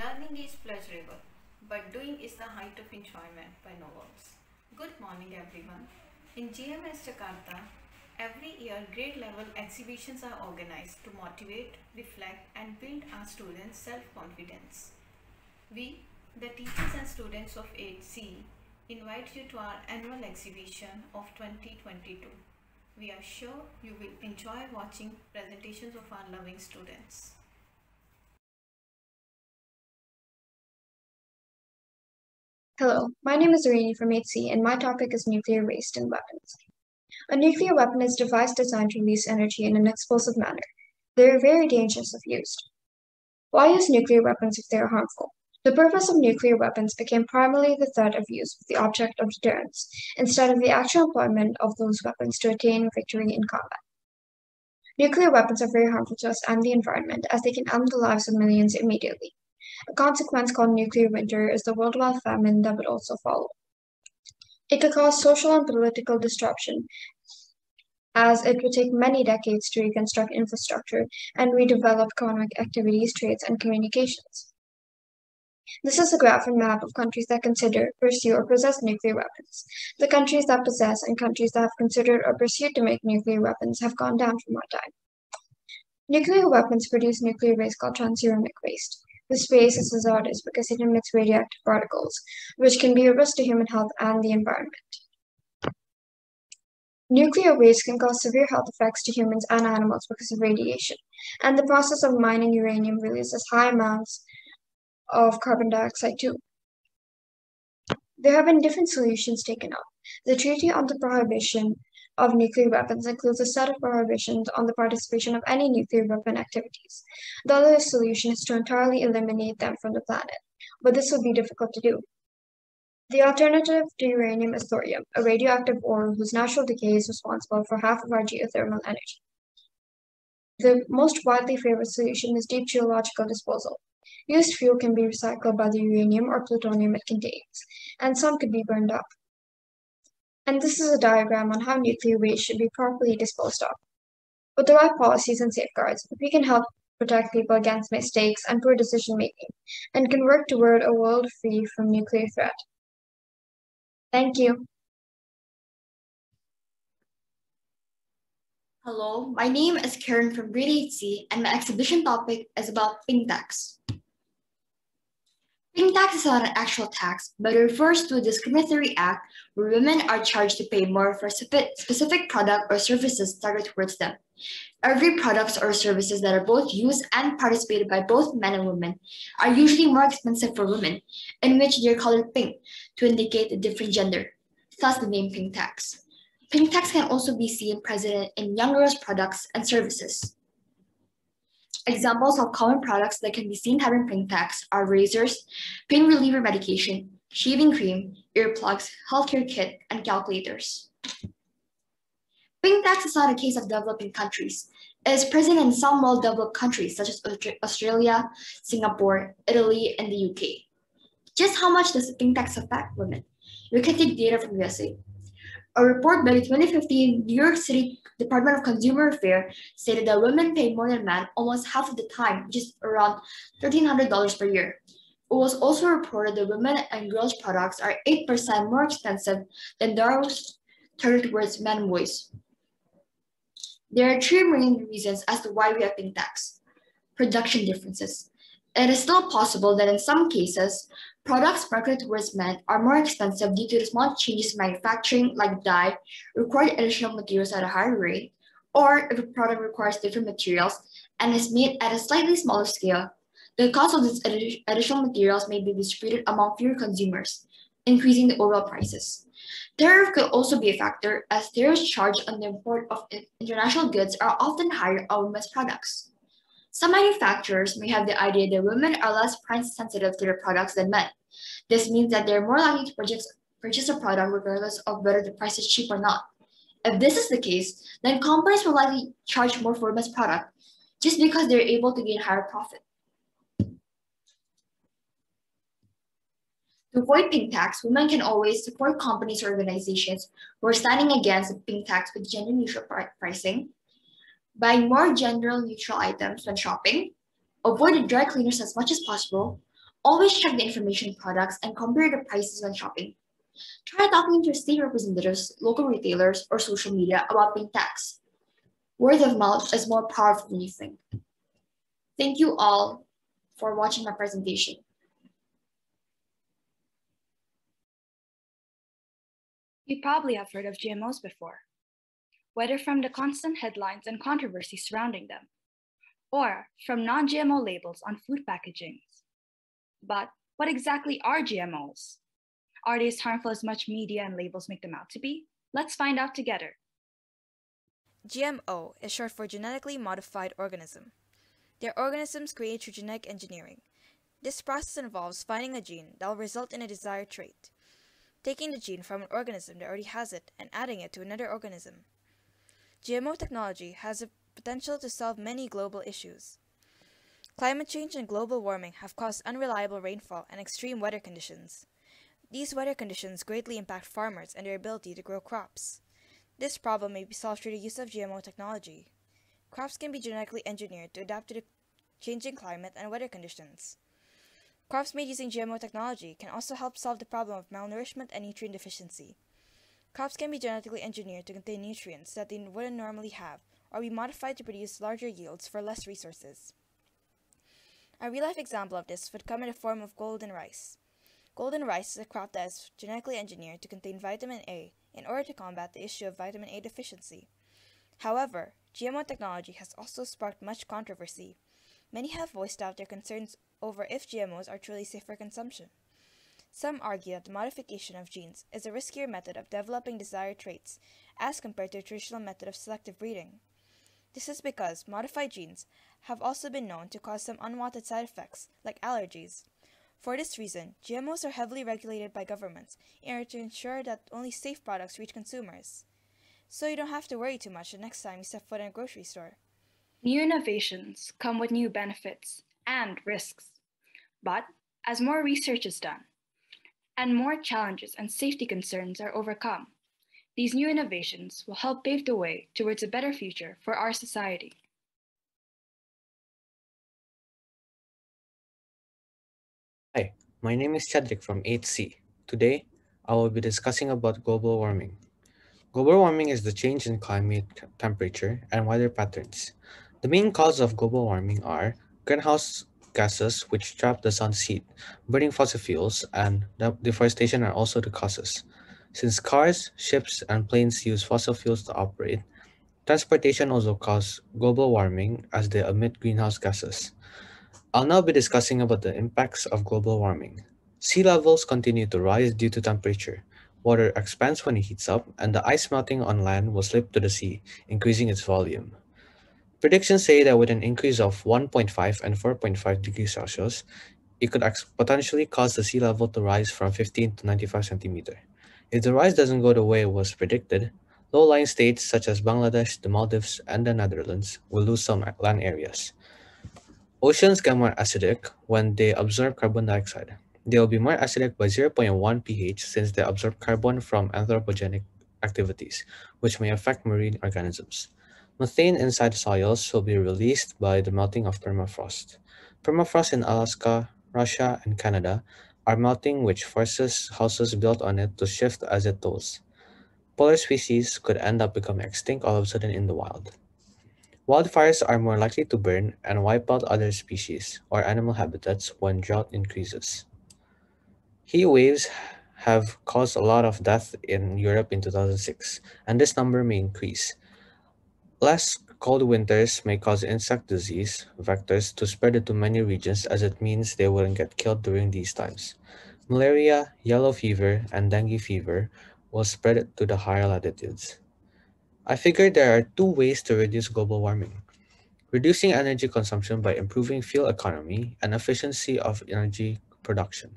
Learning is pleasurable, but doing is the height of enjoyment by no words. Good morning, everyone. In GMIS Jakarta, every year grade level exhibitions are organized to motivate, reflect, and build our students' self confidence. We, the teachers and students of 8C, invite you to our annual exhibition of 2022. We are sure you will enjoy watching presentations of our loving students. Hello, my name is Irini from 8C, and my topic is nuclear waste and weapons. A nuclear weapon is a device designed to release energy in an explosive manner. They are very dangerous if used. Why use nuclear weapons if they are harmful? The purpose of nuclear weapons became primarily the threat of use with the object of deterrence, instead of the actual employment of those weapons to attain victory in combat. Nuclear weapons are very harmful to us and the environment, as they can end the lives of millions immediately. A consequence called nuclear winter is the worldwide famine that would also follow. It could cause social and political disruption, as it would take many decades to reconstruct infrastructure and redevelop economic activities, trades, and communications. This is a graph and map of countries that consider, pursue, or possess nuclear weapons. The countries that possess and countries that have considered or pursued to make nuclear weapons have gone down from our time. Nuclear weapons produce nuclear waste called transuranic waste. This space is hazardous because it emits radioactive particles, which can be a risk to human health and the environment. Nuclear waste can cause severe health effects to humans and animals because of radiation, and the process of mining uranium releases high amounts of carbon dioxide too. There have been different solutions taken up. The Treaty on the Prohibition of nuclear weapons includes a set of prohibitions on the participation of any nuclear weapon activities. The other solution is to entirely eliminate them from the planet, but this would be difficult to do. The alternative to uranium is thorium, a radioactive ore whose natural decay is responsible for half of our geothermal energy. The most widely favored solution is deep geological disposal. Used fuel can be recycled by the uranium or plutonium it contains, and some could be burned up. And this is a diagram on how nuclear waste should be properly disposed of. With the right policies and safeguards, we can help protect people against mistakes and poor decision making, and can work toward a world free from nuclear threat. Thank you. Hello, my name is Karen from Grade 8C, and my exhibition topic is about tax. Pink tax is not an actual tax, but it refers to a discriminatory act where women are charged to pay more for specific product or services targeted towards them. Every products or services that are both used and participated by both men and women are usually more expensive for women, in which they are colored pink to indicate a different gender, thus the name pink tax. Pink tax can also be seen present in young girls' products and services. Examples of common products that can be seen having pink tax are razors, pain reliever medication, shaving cream, earplugs, healthcare kit, and calculators. Pink tax is not a case of developing countries. It is present in some well-developed countries such as Australia, Singapore, Italy, and the UK. Just how much does pink tax affect women? We can take data from USA. A report by the 2015 New York City Department of Consumer Affairs stated that women pay more than men almost half of the time, which is around $1,300 per year. It was also reported that women and girls' products are 8% more expensive than those targeted towards men and boys. There are three main reasons as to why we have pink tax. Production differences. It is still possible that in some cases, products marketed towards men are more expensive due to the small changes in manufacturing, like dye, require additional materials at a higher rate, or if a product requires different materials and is made at a slightly smaller scale, the cost of these additional materials may be distributed among fewer consumers, increasing the overall prices. Tariff could also be a factor, as tariffs charged on the import of international goods are often higher on women's products. Some manufacturers may have the idea that women are less price sensitive to their products than men. This means that they're more likely to purchase, purchase a product regardless of whether the price is cheap or not. If this is the case, then companies will likely charge more for women's product just because they're able to gain higher profit. To avoid pink tax, women can always support companies or organizations who are standing against pink tax with gender neutral pricing, buying more general neutral items when shopping, avoid the dry cleaners as much as possible, Always check the information products and compare the prices when shopping. Try talking to state representatives, local retailers, or social media about pink tax. Word of mouth is more powerful than you think. Thank you all for watching my presentation. You probably have heard of GMOs before, whether from the constant headlines and controversy surrounding them, or from non GMO labels on food packagings. But what exactly are GMOs? Are they as harmful as much media and labels make them out to be? Let's find out together. GMO is short for genetically modified organism. They are organisms created through genetic engineering. This process involves finding a gene that will result in a desired trait, taking the gene from an organism that already has it and adding it to another organism. GMO technology has the potential to solve many global issues. Climate change and global warming have caused unreliable rainfall and extreme weather conditions. These weather conditions greatly impact farmers and their ability to grow crops. This problem may be solved through the use of GMO technology. Crops can be genetically engineered to adapt to the changing climate and weather conditions. Crops made using GMO technology can also help solve the problem of malnourishment and nutrient deficiency. Crops can be genetically engineered to contain nutrients that they wouldn't normally have, or be modified to produce larger yields for less resources. A real life example of this would come in the form of golden rice. Golden rice is a crop that is genetically engineered to contain vitamin A in order to combat the issue of vitamin A deficiency. However, GMO technology has also sparked much controversy. Many have voiced out their concerns over if GMOs are truly safe for consumption. Some argue that the modification of genes is a riskier method of developing desired traits as compared to a traditional method of selective breeding. This is because modified genes have also been known to cause some unwanted side effects, like allergies. For this reason, GMOs are heavily regulated by governments in order to ensure that only safe products reach consumers. So you don't have to worry too much the next time you step foot in a grocery store. New innovations come with new benefits and risks. But as more research is done and more challenges and safety concerns are overcome, these new innovations will help pave the way towards a better future for our society. Hi, my name is Chadrick from 8C. Today, I will be discussing about global warming. Global warming is the change in climate temperature and weather patterns. The main causes of global warming are greenhouse gases, which trap the sun's heat, burning fossil fuels, and deforestation are also the causes. Since cars, ships, and planes use fossil fuels to operate, transportation also causes global warming as they emit greenhouse gases. I'll now be discussing about the impacts of global warming. Sea levels continue to rise due to temperature. Water expands when it heats up, and the ice melting on land will slip to the sea, increasing its volume. Predictions say that with an increase of 1.5 and 4.5 degrees Celsius, it could potentially cause the sea level to rise from 15 to 95 centimeter. If the rise doesn't go the way it was predicted, low-lying states such as Bangladesh, the Maldives, and the Netherlands will lose some land areas. Oceans get more acidic when they absorb carbon dioxide. They will be more acidic by 0.1 pH since they absorb carbon from anthropogenic activities, which may affect marine organisms. Methane inside soils will be released by the melting of permafrost. Permafrost in Alaska, Russia, and Canada are melting which forces houses built on it to shift as it thaws. Polar species could end up becoming extinct all of a sudden in the wild. Wildfires are more likely to burn and wipe out other species or animal habitats when drought increases. Heat waves have caused a lot of death in Europe in 2006, and this number may increase. Less cold winters may cause insect disease vectors to spread into many regions as it means they wouldn't get killed during these times. Malaria, yellow fever, and dengue fever will spread to the higher latitudes. I figured there are two ways to reduce global warming. Reducing energy consumption by improving fuel economy and efficiency of energy production.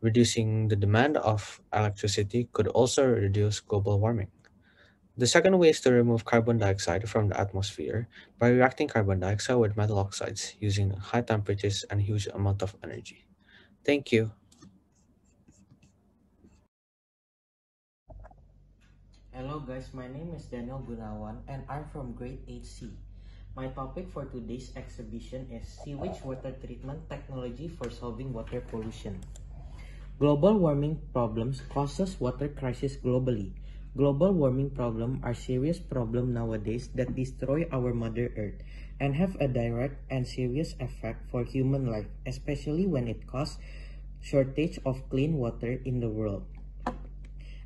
Reducing the demand of electricity could also reduce global warming. The second way is to remove carbon dioxide from the atmosphere by reacting carbon dioxide with metal oxides using high temperatures and huge amount of energy. Thank you. Hello guys, my name is Daniel Gunawan and I'm from grade 8C. My topic for today's exhibition is sewage water treatment technology for solving water pollution. Global warming problems causes water crisis globally. Global warming problem are serious problem nowadays that destroy our mother earth and have a direct and serious effect for human life, especially when it causes shortage of clean water in the world.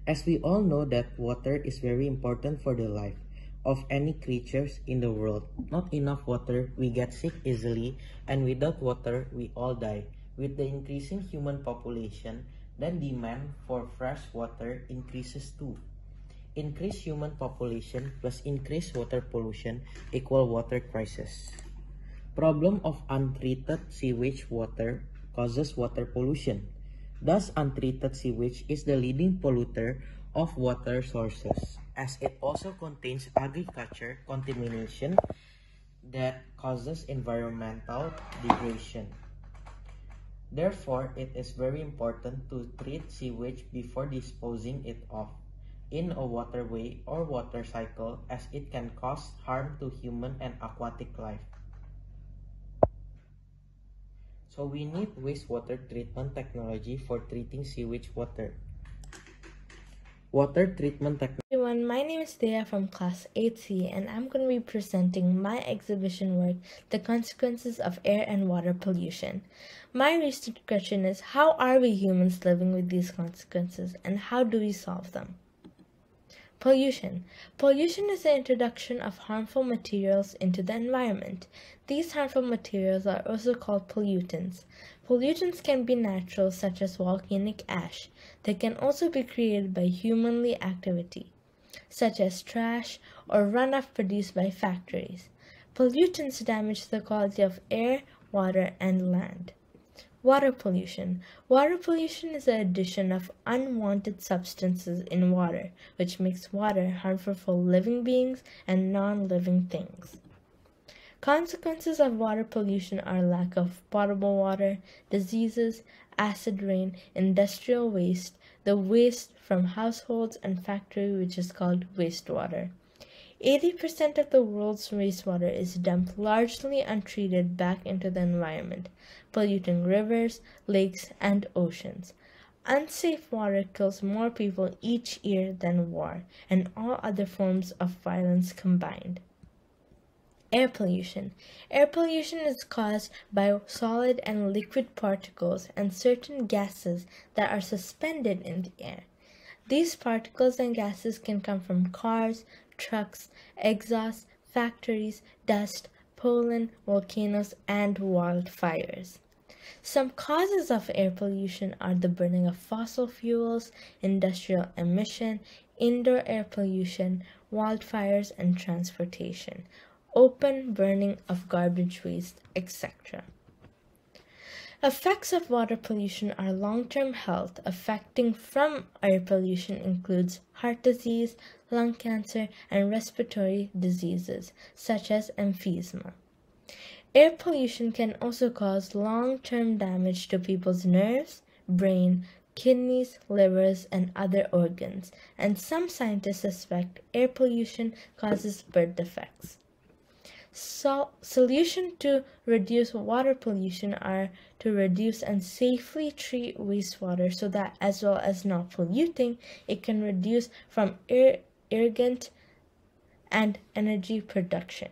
As we all know that water is very important for the life of any creatures in the world. Not enough water, we get sick easily, and without water, we all die. With the increasing human population, then demand for fresh water increases too. Increased human population plus increase water pollution equal water crisis. Problem of untreated sewage water causes water pollution. Thus, untreated sewage is the leading polluter of water sources, as it also contains agriculture contamination that causes environmental degradation. Therefore, it is very important to treat sewage before disposing it off in a waterway or water cycle as it can cause harm to human and aquatic life. So we need wastewater treatment technology for treating sewage water. Water treatment technology. everyone, my name is Thea from class 8C and I'm going to be presenting my exhibition work, The Consequences of Air and Water Pollution. My research question is how are we humans living with these consequences and how do we solve them? Pollution. Pollution is the introduction of harmful materials into the environment. These harmful materials are also called pollutants. Pollutants can be natural, such as volcanic ash. They can also be created by humanly activity, such as trash or runoff produced by factories. Pollutants damage the quality of air, water, and land. Water pollution. Water pollution is the addition of unwanted substances in water, which makes water harmful for living beings and non living things. Consequences of water pollution are lack of potable water, diseases, acid rain, industrial waste, the waste from households and factory which is called wastewater. 80% of the world's wastewater is dumped largely untreated back into the environment, polluting rivers, lakes, and oceans. Unsafe water kills more people each year than war and all other forms of violence combined. Air pollution. Air pollution is caused by solid and liquid particles and certain gases that are suspended in the air. These particles and gases can come from cars, trucks, exhaust, factories, dust, pollen, volcanoes, and wildfires. Some causes of air pollution are the burning of fossil fuels, industrial emission, indoor air pollution, wildfires, and transportation, open burning of garbage waste, etc. Effects of water pollution are long-term health affecting from air pollution includes heart disease, lung cancer, and respiratory diseases such as emphysema. Air pollution can also cause long-term damage to people's nerves, brain, kidneys, livers, and other organs, and some scientists suspect air pollution causes birth defects. So, solution to reduce water pollution are to reduce and safely treat wastewater so that as well as not polluting, it can reduce from ir- irrigant and energy production.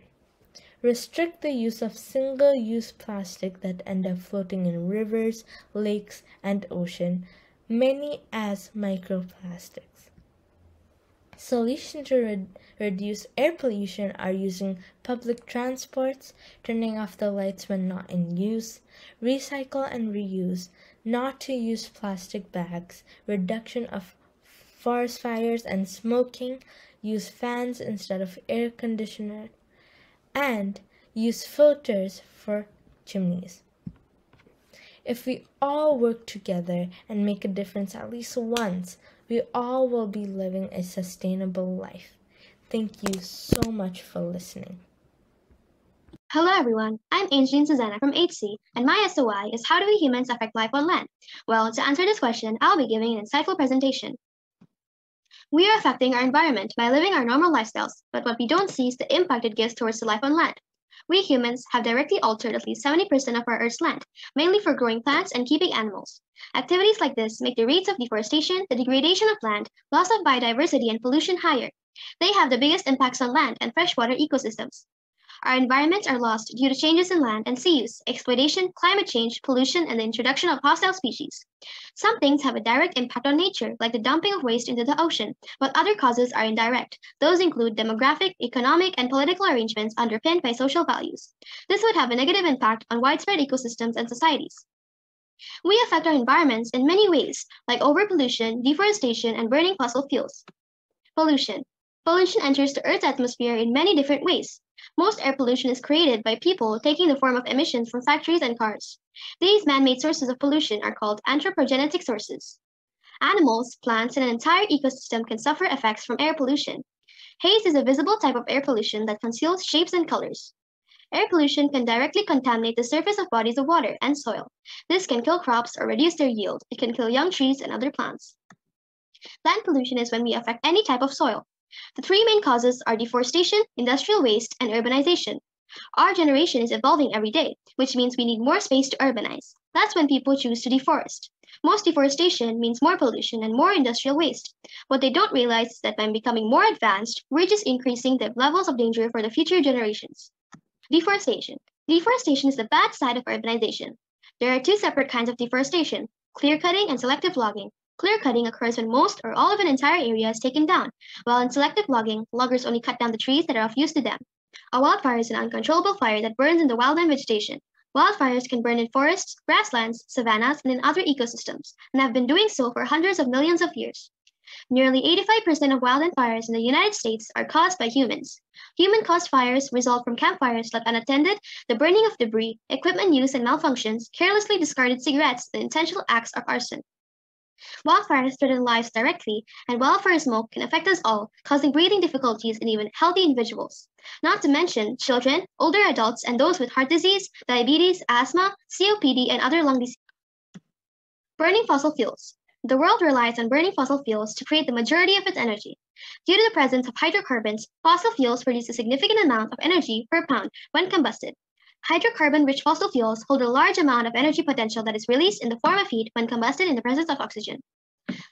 Restrict the use of single-use plastic that end up floating in rivers, lakes, and ocean, many as microplastics. Solutions to re- reduce air pollution are using public transports, turning off the lights when not in use, recycle and reuse, not to use plastic bags, reduction of forest fires and smoking, use fans instead of air conditioner, and use filters for chimneys. If we all work together and make a difference at least once, we all will be living a sustainable life. Thank you so much for listening. Hello everyone, I'm Angeline Susanna from 8C, and my SOI is How do we humans affect life on land? Well, to answer this question, I'll be giving an insightful presentation. We are affecting our environment by living our normal lifestyles, but what we don't see is the impact it gives towards the life on land. We humans have directly altered at least 70% of our Earth's land, mainly for growing plants and keeping animals. Activities like this make the rates of deforestation, the degradation of land, loss of biodiversity, and pollution higher. They have the biggest impacts on land and freshwater ecosystems. Our environments are lost due to changes in land and sea use, exploitation, climate change, pollution, and the introduction of hostile species. Some things have a direct impact on nature, like the dumping of waste into the ocean, but other causes are indirect. Those include demographic, economic, and political arrangements underpinned by social values. This would have a negative impact on widespread ecosystems and societies. We affect our environments in many ways, like overpollution, deforestation, and burning fossil fuels. Pollution. Pollution enters the Earth's atmosphere in many different ways. Most air pollution is created by people taking the form of emissions from factories and cars. These man-made sources of pollution are called anthropogenic sources. Animals, plants, and an entire ecosystem can suffer effects from air pollution. Haze is a visible type of air pollution that conceals shapes and colors. Air pollution can directly contaminate the surface of bodies of water and soil. This can kill crops or reduce their yield. It can kill young trees and other plants. Land pollution is when we affect any type of soil. The three main causes are deforestation, industrial waste, and urbanization. Our generation is evolving every day, which means we need more space to urbanize. That's when people choose to deforest. Most deforestation means more pollution and more industrial waste. What they don't realize is that by becoming more advanced, we're just increasing the levels of danger for the future generations. Deforestation. Deforestation is the bad side of urbanization. There are two separate kinds of deforestation clear cutting and selective logging. Clear cutting occurs when most or all of an entire area is taken down, while in selective logging, loggers only cut down the trees that are of use to them. A wildfire is an uncontrollable fire that burns in the wildland vegetation. Wildfires can burn in forests, grasslands, savannas, and in other ecosystems, and have been doing so for hundreds of millions of years. Nearly 85% of wildland fires in the United States are caused by humans. Human caused fires result from campfires left unattended, the burning of debris, equipment use and malfunctions, carelessly discarded cigarettes, and intentional acts of arson. Wildfires threaten lives directly, and wildfire smoke can affect us all, causing breathing difficulties in even healthy individuals. Not to mention children, older adults, and those with heart disease, diabetes, asthma, COPD, and other lung diseases. Burning fossil fuels. The world relies on burning fossil fuels to create the majority of its energy. Due to the presence of hydrocarbons, fossil fuels produce a significant amount of energy per pound when combusted. Hydrocarbon-rich fossil fuels hold a large amount of energy potential that is released in the form of heat when combusted in the presence of oxygen.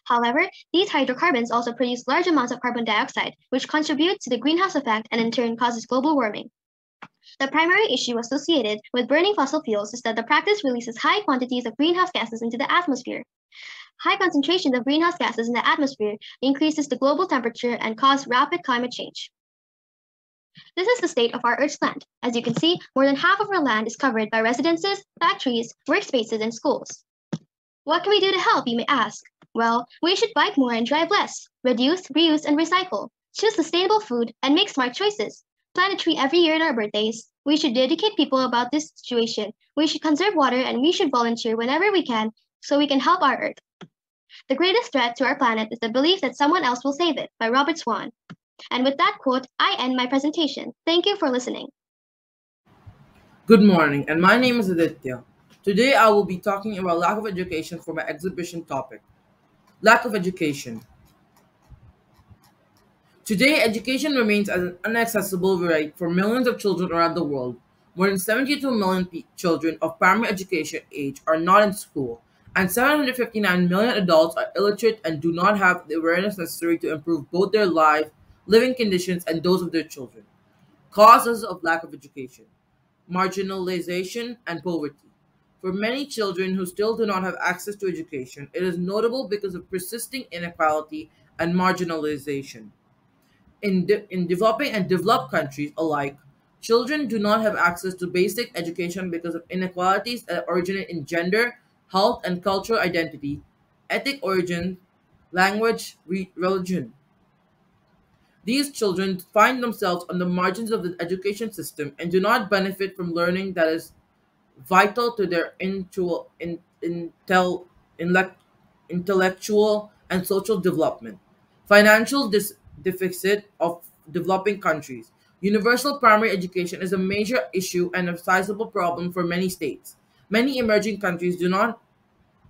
However, these hydrocarbons also produce large amounts of carbon dioxide, which contributes to the greenhouse effect and in turn causes global warming. The primary issue associated with burning fossil fuels is that the practice releases high quantities of greenhouse gases into the atmosphere. High concentrations of greenhouse gases in the atmosphere increases the global temperature and cause rapid climate change. This is the state of our Earth's land. As you can see, more than half of our land is covered by residences, factories, workspaces, and schools. What can we do to help, you may ask? Well, we should bike more and drive less, reduce, reuse, and recycle, choose sustainable food, and make smart choices. Plant a tree every year on our birthdays. We should educate people about this situation. We should conserve water and we should volunteer whenever we can so we can help our Earth. The greatest threat to our planet is the belief that someone else will save it by Robert Swan. And with that quote, I end my presentation. Thank you for listening. Good morning, and my name is Aditya. Today I will be talking about lack of education for my exhibition topic. Lack of education. Today, education remains as an inaccessible right for millions of children around the world. More than 72 million children of primary education age are not in school, and 759 million adults are illiterate and do not have the awareness necessary to improve both their life, living conditions, and those of their children. Causes of lack of education marginalization and poverty. For many children who still do not have access to education, it is notable because of persisting inequality and marginalization. In, de- in developing and developed countries alike, children do not have access to basic education because of inequalities that originate in gender, health and cultural identity, ethnic origin, language, re- religion. These children find themselves on the margins of the education system and do not benefit from learning that is vital to their intellectual, in, intel, intellect, intellectual and social development. Financial deficit of developing countries. Universal primary education is a major issue and a sizable problem for many states. Many emerging countries do not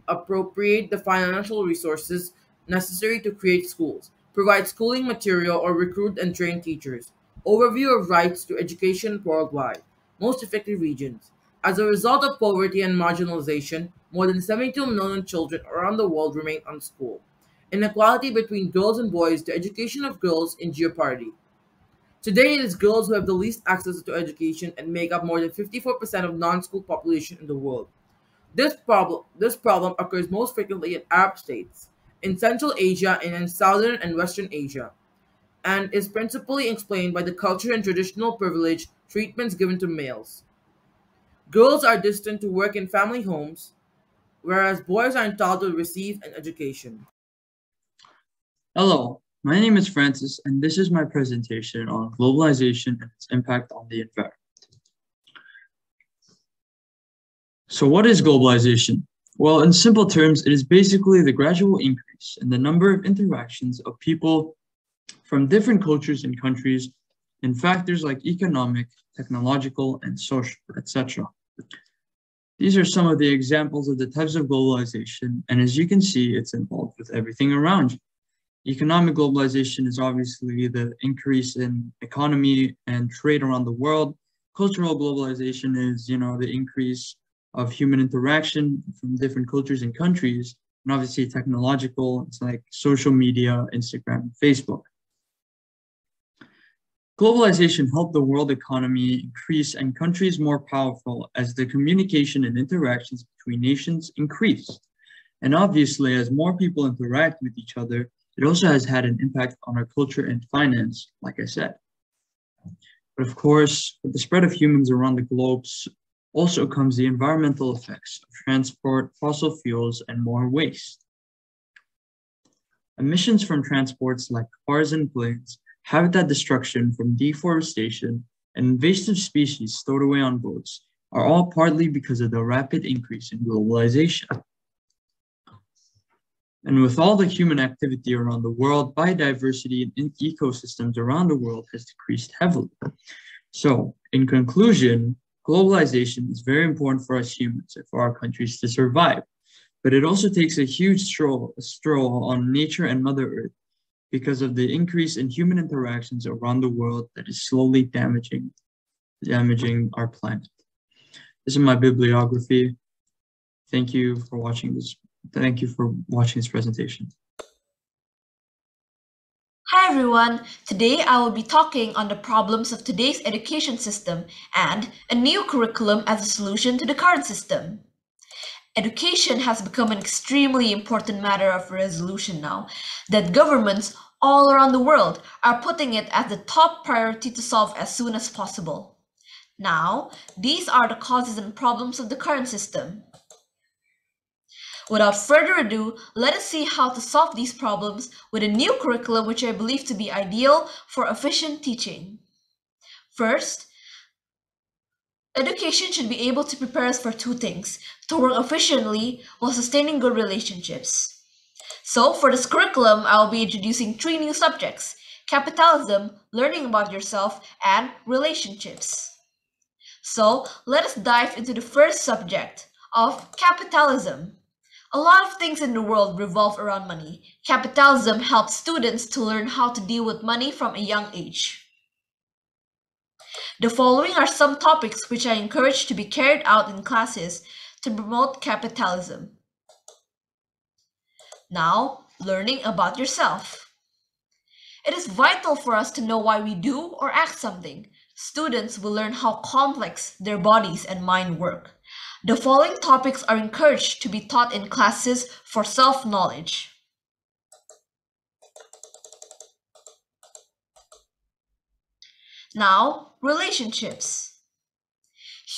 appropriate the financial resources necessary to create schools, provide schooling material, or recruit and train teachers. Overview of rights to education worldwide. most affected regions. As a result of poverty and marginalization, more than 72 million children around the world remain unschooled. Inequality between girls and boys, the education of girls in jeopardy. Today, it is girls who have the least access to education and make up more than 54% of non-school population in the world. This problem, this problem occurs most frequently in Arab states, in Central Asia, and in Southern and Western Asia, and is principally explained by the culture and traditional privilege treatments given to males. Girls are destined to work in family homes, whereas boys are entitled to receive an education. Hello, my name is Francis, and this is my presentation on globalization and its impact on the environment. So what is globalization? Well, in simple terms, it is basically the gradual increase in the number of interactions of people from different cultures and countries in factors like economic, technological, and social, etc. These are some of the examples of the types of globalization, and as you can see, it's involved with everything around you. Economic globalization is obviously the increase in economy and trade around the world. Cultural globalization is, you know, the increase of human interaction from different cultures and countries. And obviously technological, it's like social media, Instagram, Facebook. Globalization helped the world economy increase and countries more powerful as the communication and interactions between nations increased. And obviously, as more people interact with each other, it also has had an impact on our culture and finance, like I said. But of course, with the spread of humans around the globe, also comes the environmental effects of transport, fossil fuels, and more waste. Emissions from transports like cars and planes, habitat destruction from deforestation, and invasive species stored away on boats are all partly because of the rapid increase in globalization. And with all the human activity around the world, biodiversity in ecosystems around the world has decreased heavily. So, in conclusion, globalization is very important for us humans and for our countries to survive. But it also takes a huge stroll, a stroll on nature and Mother Earth because of the increase in human interactions around the world that is slowly damaging, damaging our planet. This is my bibliography. Thank you for watching this Thank you for watching this presentation. Hi everyone, today I will be talking on the problems of today's education system and a new curriculum as a solution to the current system. Education has become an extremely important matter of resolution now that governments all around the world are putting it as the top priority to solve as soon as possible. Now, these are the causes and problems of the current system. Without further ado, let us see how to solve these problems with a new curriculum which I believe to be ideal for efficient teaching. First, education should be able to prepare us for two things, to work efficiently while sustaining good relationships. So for this curriculum, I will be introducing three new subjects, capitalism, learning about yourself, and relationships. So let us dive into the first subject of capitalism. A lot of things in the world revolve around money. Capitalism helps students to learn how to deal with money from a young age. The following are some topics which I encourage to be carried out in classes to promote capitalism. Now, learning about yourself. It is vital for us to know why we do or act something. Students will learn how complex their bodies and mind work. The following topics are encouraged to be taught in classes for self-knowledge. Now, relationships.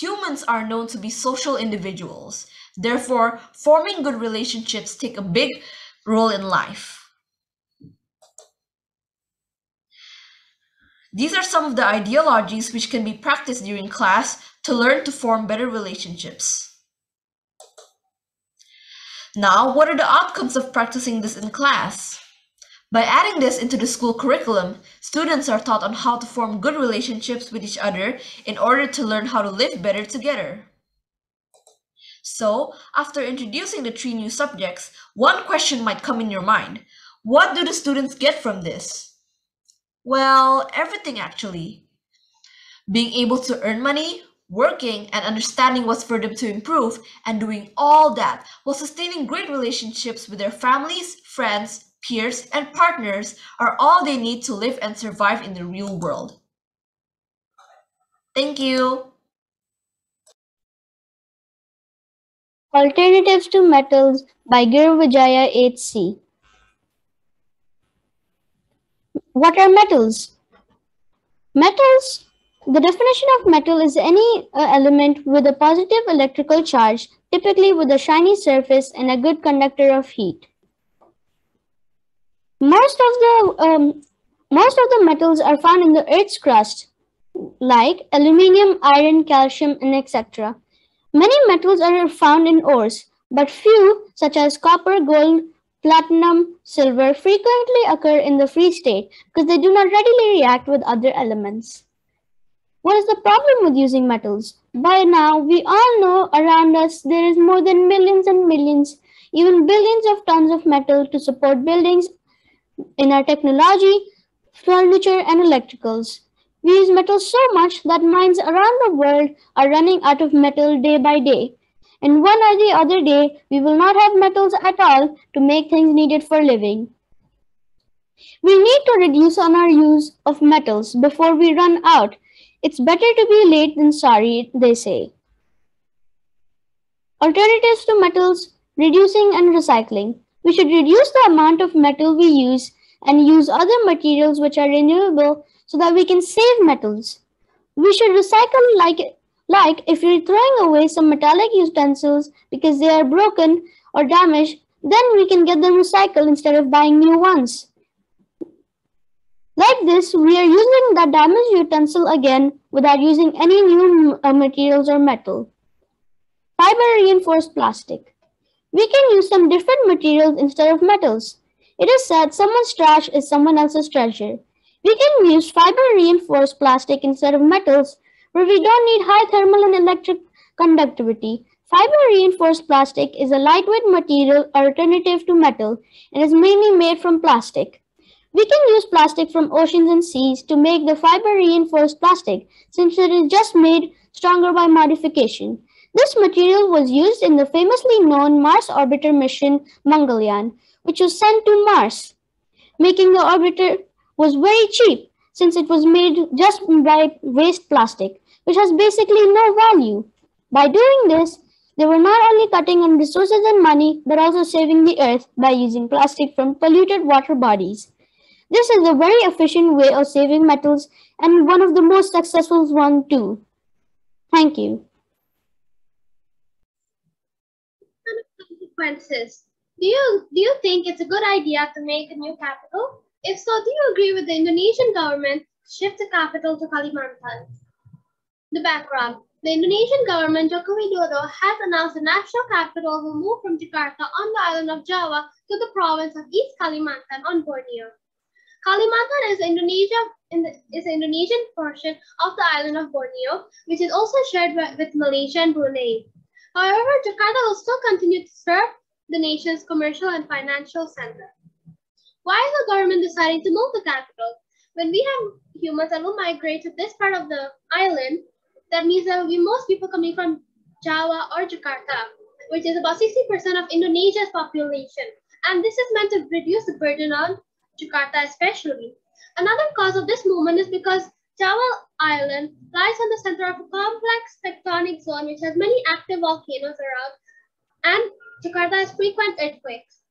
Humans are known to be social individuals. Therefore, forming good relationships take a big role in life. These are some of the ideologies which can be practiced during class to learn to form better relationships. Now, what are the outcomes of practicing this in class? By adding this into the school curriculum, students are taught on how to form good relationships with each other in order to learn how to live better together. So, after introducing the three new subjects, one question might come in your mind. What do the students get from this? Well, everything actually. Being able to earn money, working and understanding what's for them to improve, and doing all that while sustaining great relationships with their families, friends, peers, and partners are all they need to live and survive in the real world. Thank you. Alternatives to Metals by Girvijaya H.C. What are metals? Metals the definition of metal is any uh, element with a positive electrical charge, typically with a shiny surface and a good conductor of heat. Most of the um, most of the metals are found in the Earth's crust, like aluminium, iron, calcium, and etc. Many metals are found in ores, but few, such as copper, gold, platinum, silver, frequently occur in the free state because they do not readily react with other elements. What is the problem with using metals? By now, we all know around us there is more than millions and millions, even billions of tons of metal to support buildings in our technology, furniture, and electricals. We use metal so much that mines around the world are running out of metal day by day. And one or the other day, we will not have metals at all to make things needed for living. We need to reduce on our use of metals before we run out it's better to be late than sorry, they say. Alternatives to metals, reducing and recycling. We should reduce the amount of metal we use and use other materials which are renewable so that we can save metals. We should recycle like, like if you're throwing away some metallic utensils because they are broken or damaged, then we can get them recycled instead of buying new ones. Like this, we are using the damaged utensil again without using any new uh, materials or metal. Fiber reinforced plastic. We can use some different materials instead of metals. It is said someone's trash is someone else's treasure. We can use fiber reinforced plastic instead of metals where we don't need high thermal and electric conductivity. Fiber reinforced plastic is a lightweight material alternative to metal and is mainly made from plastic. We can use plastic from oceans and seas to make the fiber reinforced plastic since it is just made stronger by modification. This material was used in the famously known Mars orbiter mission Mangalyaan, which was sent to Mars. Making the orbiter was very cheap since it was made just by waste plastic, which has basically no value. By doing this, they were not only cutting on resources and money, but also saving the earth by using plastic from polluted water bodies. This is a very efficient way of saving metals and one of the most successful ones too. Thank you. Consequences. Do you, do you think it's a good idea to make a new capital? If so, do you agree with the Indonesian government shift the capital to Kalimantan? The background. The Indonesian government, Joko Widodo, has announced the national capital will move from Jakarta on the island of Java to the province of East Kalimantan on Borneo. Kalimantan is Indonesia in the, is the Indonesian portion of the island of Borneo, which is also shared with Malaysia and Brunei. However, Jakarta will still continue to serve the nation's commercial and financial center. Why is the government deciding to move the capital? When we have humans that will migrate to this part of the island, that means there will be most people coming from Java or Jakarta, which is about 60% of Indonesia's population. And this is meant to reduce the burden on Jakarta especially. Another cause of this movement is because Java Island lies on the center of a complex tectonic zone which has many active volcanoes around and Jakarta has frequent earthquakes.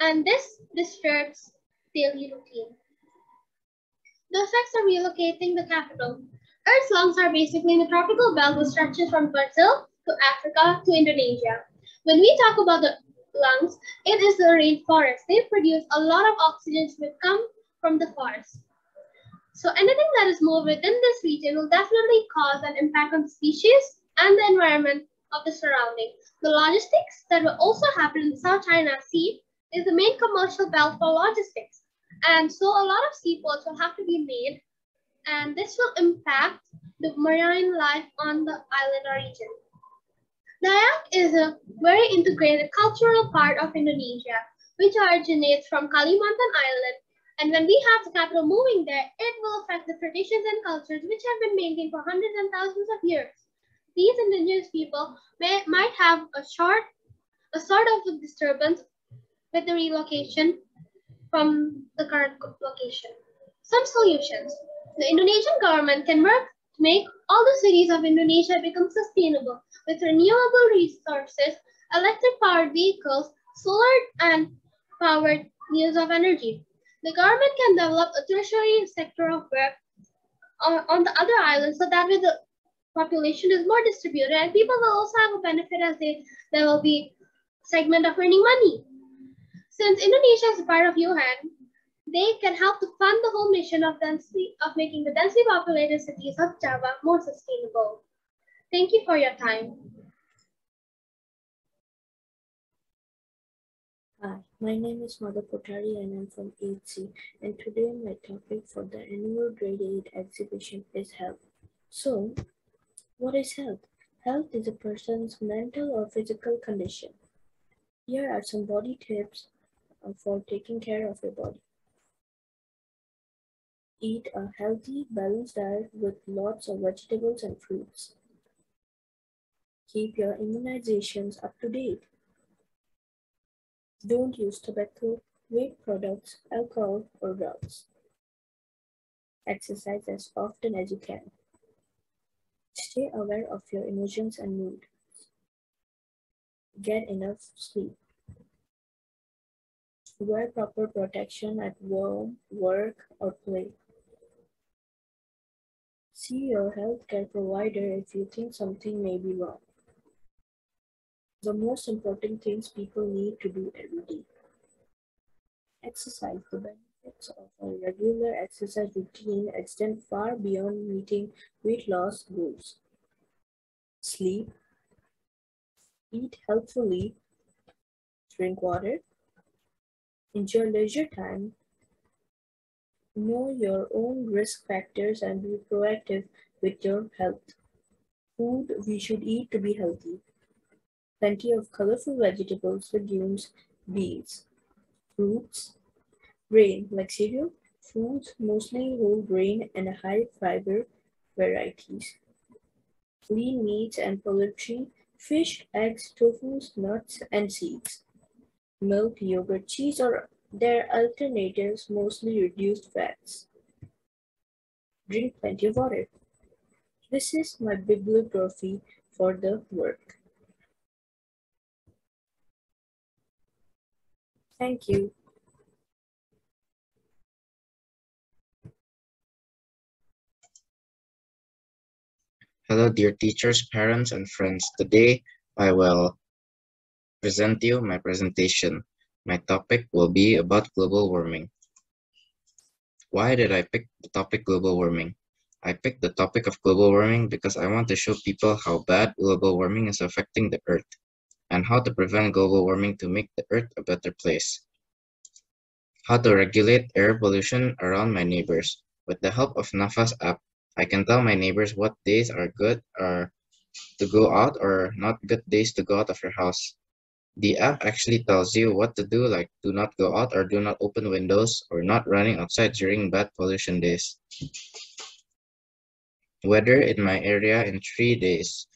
And this disturbs daily routine. The effects of relocating the capital. Earth's lungs are basically in the tropical belt which stretches from Brazil to Africa to Indonesia. When we talk about the lungs, it is the rainforest. They produce a lot of oxygen which come from the forest. So anything that is moved within this region will definitely cause an impact on the species and the environment of the surrounding. The logistics that will also happen in the South China Sea is the main commercial belt for logistics. And so a lot of seaports will have to be made and this will impact the marine life on the island region. Dayak is a very integrated cultural part of Indonesia, which originates from Kalimantan Island. And when we have the capital moving there, it will affect the traditions and cultures which have been maintained for hundreds and thousands of years. these indigenous people may, might have a short, a sort of a disturbance with the relocation from the current location. Some solutions. The Indonesian government can work to make all the cities of Indonesia become sustainable with renewable resources, electric powered vehicles, solar and powered use of energy. The government can develop a tertiary sector of work on, the other islands so that with the population is more distributed and people will also have a benefit as they there will be segment of earning money. Since Indonesia is a part of UN, they can help to fund the whole mission of of making the densely populated cities of Java more sustainable. Thank you for your time. Hi, my name is Madhu Potari and I'm from 8C and today my topic for the annual grade 8 exhibition is health. So, what is health? Health is a person's mental or physical condition. Here are some body tips uh, for taking care of your body. Eat a healthy, balanced diet with lots of vegetables and fruits. Keep your immunizations up to date. Don't use tobacco, vape products, alcohol, or drugs. Exercise as often as you can. Stay aware of your emotions and mood. Get enough sleep. Wear proper protection at home, work, or play. See your healthcare provider if you think something may be wrong. The most important things people need to do every day. Exercise. The benefits of a regular exercise routine extend far beyond meeting weight loss goals. Sleep. Eat healthfully. Drink water. Enjoy leisure time. Know your own risk factors and be proactive with your health. Food we should eat to be healthy. Plenty of colorful vegetables, legumes, beans, fruits, grain like cereal, fruits, mostly whole grain and high fiber varieties, lean meats and poultry, fish, eggs, tofu, nuts, and seeds, milk, yogurt, cheese, or their alternatives, mostly reduced fats. Drink plenty of water. This is my bibliography for the work. Thank you. Hello, dear teachers, parents, and friends. Today, I will present you my presentation. My topic will be about global warming. Why did I pick the topic global warming? I picked the topic of global warming because I want to show people how bad global warming is affecting the Earth and how to prevent global warming to make the Earth a better place. How to regulate air pollution around my neighbors. With the help of Nafas app, I can tell my neighbors what days are good or to go out or not good days to go out of your house. The app actually tells you what to do like do not go out or do not open windows or not running outside during bad pollution days. Weather in my area in three days.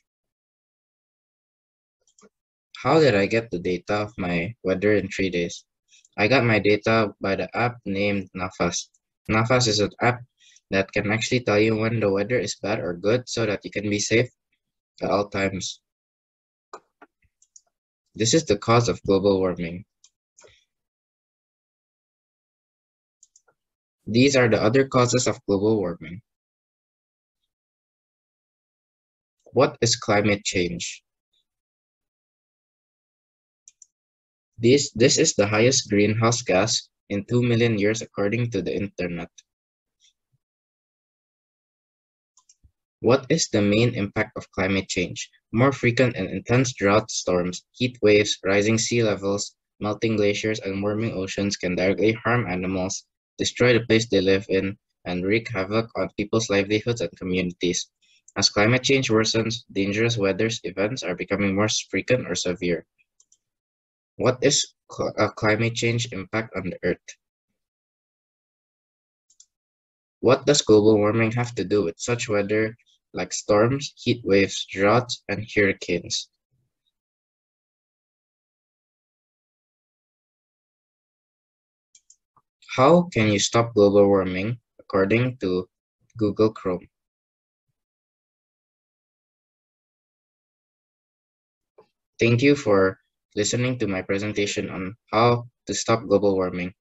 How did I get the data of my weather in three days? I got my data by the app named Nafas. Nafas is an app that can actually tell you when the weather is bad or good so that you can be safe at all times. This is the cause of global warming. These are the other causes of global warming. What is climate change? This, this is the highest greenhouse gas in 2 million years according to the internet. What is the main impact of climate change? More frequent and intense drought storms, heat waves, rising sea levels, melting glaciers, and warming oceans can directly harm animals, destroy the place they live in, and wreak havoc on people's livelihoods and communities. As climate change worsens, dangerous weather events are becoming more frequent or severe. What is a climate change impact on the Earth? What does global warming have to do with such weather like storms, heat waves, droughts, and hurricanes. How can you stop global warming according to Google Chrome? Thank you for listening to my presentation on how to stop global warming.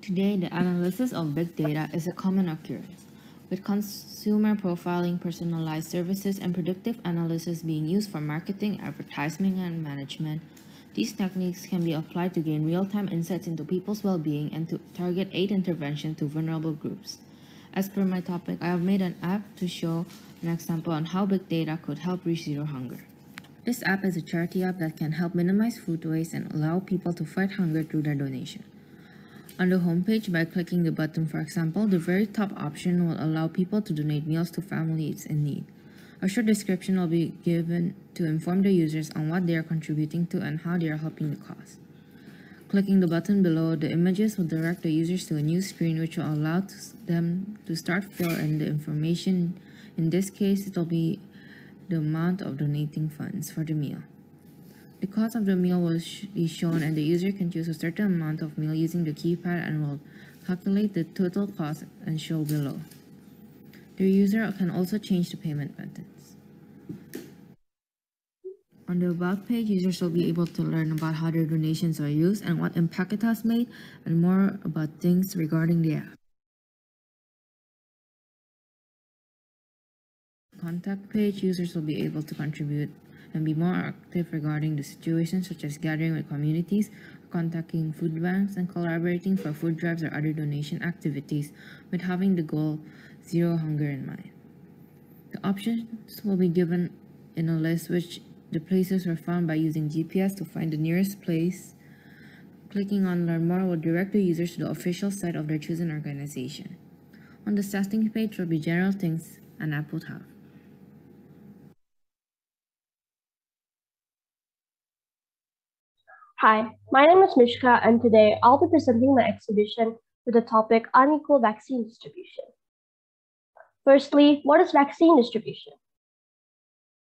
Today, the analysis of big data is a common occurrence, with consumer profiling, personalized services, and predictive analysis being used for marketing, advertising, and management. These techniques can be applied to gain real-time insights into people's well-being and to target aid intervention to vulnerable groups. As per my topic, I have made an app to show an example on how big data could help reach zero hunger. This app is a charity app that can help minimize food waste and allow people to fight hunger through their donation. On the homepage, by clicking the button, for example, the very top option will allow people to donate meals to families in need. A short description will be given to inform the users on what they are contributing to and how they are helping the cause. Clicking the button below, the images will direct the users to a new screen which will allow them to start fill in the information. In this case, it will be the amount of donating funds for the meal. The cost of the meal will sh be shown and the user can choose a certain amount of meal using the keypad and will calculate the total cost and show below. The user can also change the payment methods. On the About page, users will be able to learn about how their donations are used and what impact it has made, and more about things regarding the app. Contact page, users will be able to contribute and be more active regarding the situation such as gathering with communities, contacting food banks, and collaborating for food drives or other donation activities with having the goal zero hunger in mind. The options will be given in a list which the places were found by using GPS to find the nearest place. Clicking on Learn More will direct the users to the official site of their chosen organization. On the setting page will be general things an app would. Hi, my name is Mishka, and today I'll be presenting my exhibition with the topic Unequal Vaccine Distribution. Firstly, what is vaccine distribution?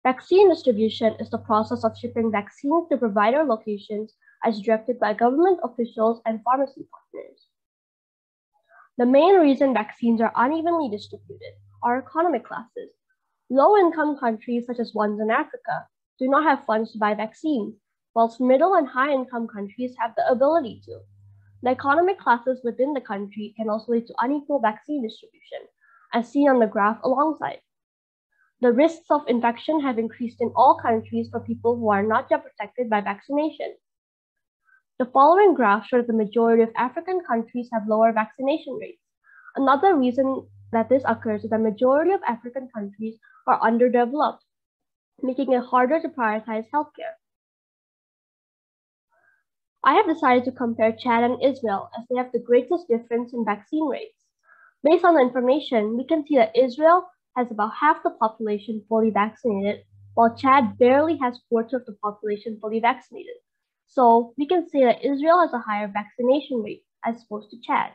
Vaccine distribution is the process of shipping vaccines to provider locations as directed by government officials and pharmacy partners. The main reason vaccines are unevenly distributed are economic classes. Low-income countries, such as ones in Africa, do not have funds to buy vaccines, whilst middle and high-income countries have the ability to. The economic classes within the country can also lead to unequal vaccine distribution, as seen on the graph alongside. The risks of infection have increased in all countries for people who are not yet protected by vaccination. The following graph shows that the majority of African countries have lower vaccination rates. Another reason that this occurs is the majority of African countries are underdeveloped, making it harder to prioritize healthcare. I have decided to compare Chad and Israel as they have the greatest difference in vaccine rates. Based on the information, we can see that Israel has about half the population fully vaccinated, while Chad barely has quarter of the population fully vaccinated. So we can say that Israel has a higher vaccination rate as opposed to Chad.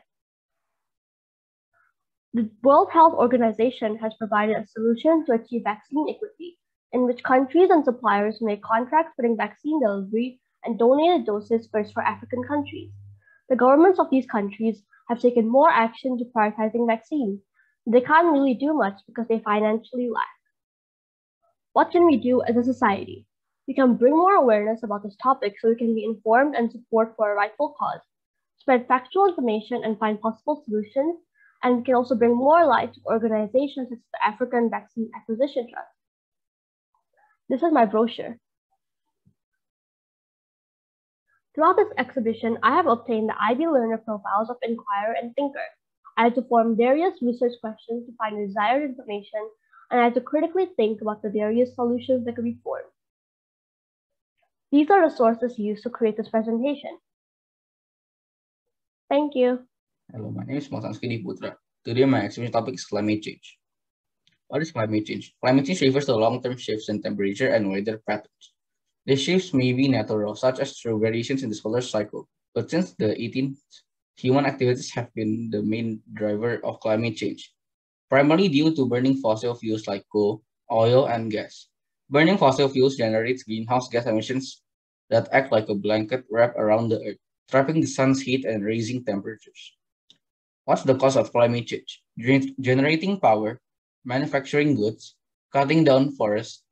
The World Health Organization has provided a solution to achieve vaccine equity, in which countries and suppliers make contracts putting vaccine delivery and donated doses first for African countries. The governments of these countries have taken more action to prioritizing vaccines. They can't really do much because they financially lack. What can we do as a society? We can bring more awareness about this topic so we can be informed and support for a rightful cause, spread factual information and find possible solutions, and we can also bring more light to organizations such as the African Vaccine Acquisition Trust. This is my brochure. Throughout this exhibition, I have obtained the IB learner profiles of Inquirer and Thinker. I had to form various research questions to find desired information, and I had to critically think about the various solutions that could be formed. These are the sources used to create this presentation. Thank you. Hello, my name is Mosansky Putra. Today my exhibition topic is climate change. What is climate change? Climate change refers to long-term shifts in temperature and weather patterns. These shifts may be natural, such as through variations in the solar cycle, but since the 18th, human activities have been the main driver of climate change, primarily due to burning fossil fuels like coal, oil, and gas. Burning fossil fuels generates greenhouse gas emissions that act like a blanket wrap around the Earth, trapping the sun's heat and raising temperatures. What's the cause of climate change? Generating power, manufacturing goods, cutting down forests,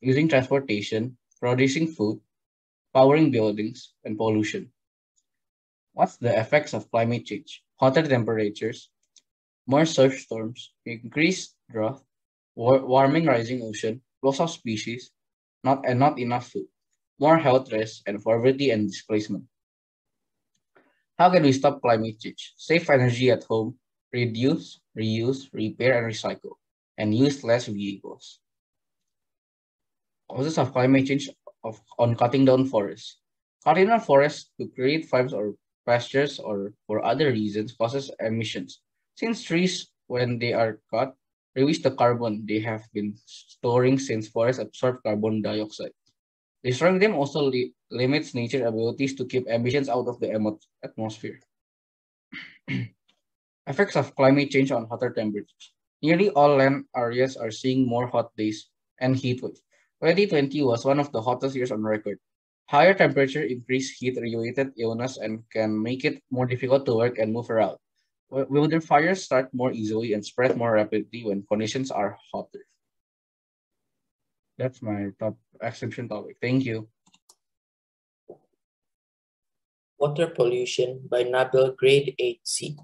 using transportation, producing food, powering buildings, and pollution. What's the effects of climate change? Hotter temperatures, more surf storms, increased drought, war warming rising ocean, loss of species, not and not enough food, more health risks, and poverty and displacement. How can we stop climate change? Save energy at home, reduce, reuse, repair, and recycle, and use less vehicles. Causes of climate change of, on cutting down forests. Cutting down forests to create farms or pastures or for other reasons causes emissions. Since trees, when they are cut, release the carbon they have been storing since forests absorb carbon dioxide. Destroying them also li limits nature's abilities to keep emissions out of the atmosphere. Effects of climate change on hotter temperatures. Nearly all land areas are seeing more hot days and heat waves. 2020 was one of the hottest years on record. Higher temperature increase heat-related illness and can make it more difficult to work and move around. Wildfires fires start more easily and spread more rapidly when conditions are hotter. That's my top exception topic. Thank you. Water pollution by Nabil Grade 8C.